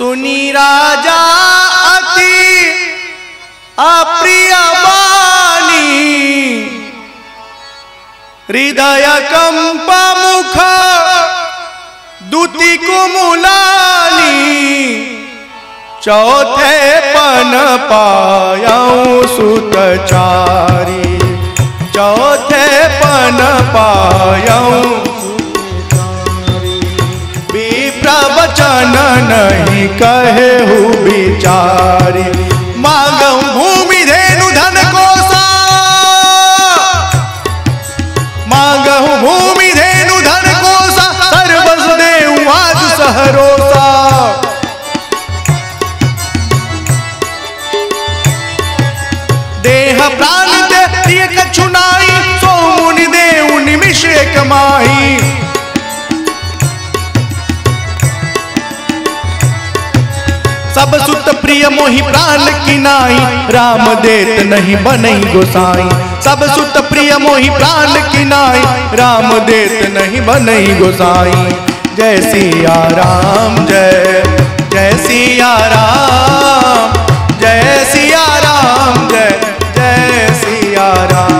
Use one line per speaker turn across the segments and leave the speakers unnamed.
सुनी राजा अति अप्रिय बानी हृदय कंप मुख दुति कुमुलानी। चौथे पन पायऊ सुतचारी। चौथे पन पायऊ नहीं कहे हु बिचारी। मांगऊ भूमि धेनु धन कोसा मांगऊ भूमि धेनु धन कोसा सर्वस देऊ आज सहरोसा। देह प्राण दे कछुनाई, सो मुनि देऊ निमिष कमाई सब सुत प्रिय मोहि प्राण की नाई। राम देत नहीं बनई गोसाई। सब सुत प्रिय मोहि प्राण की नाई। राम देत नहीं बनई गोसाई। जय सिया राम, जय जय सिया राम, जय सिया राम, जय जय सिया राम।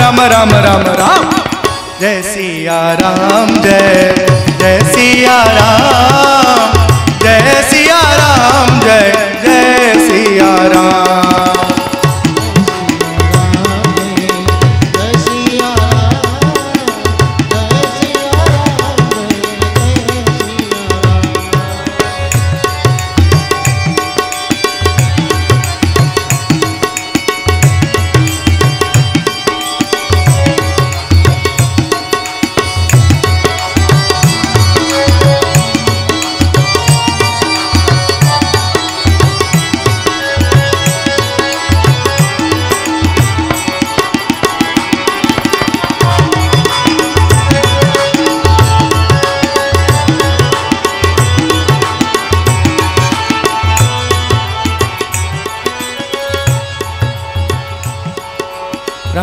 राम राम राम राम जय सिया राम जय जय सिया राम।